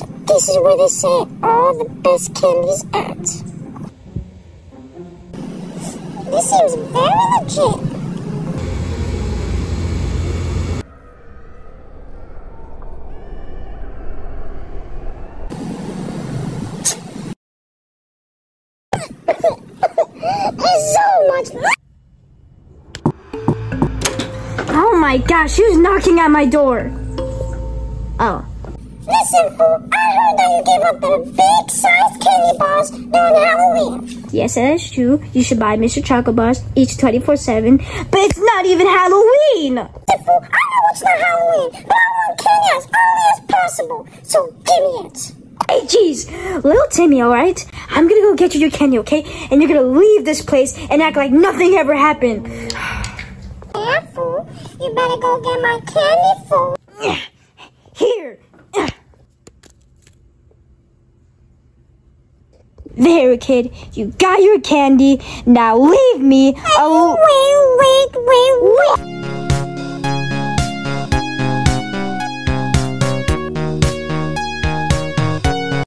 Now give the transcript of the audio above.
This is where they say all the best candies at. This seems very legit. So much Oh my gosh, who's knocking at my door? Oh. Listen, fool, I heard that you gave up the big sized candy bars during Halloween. Yes, that is true. You should buy Mr. Chocolate Bars each 24 7. But it's not even Halloween! Listen, fool, I know it's not Halloween, but I want candy as early as possible. So give me it. Hey, jeez, little Timmy, alright? I'm gonna go get you your candy, okay? And you're gonna leave this place and act like nothing ever happened. Yeah, fool, you better go get my candy, fool. There, kid. You got your candy. Now leave me alone. Wait, wait, wait, wait.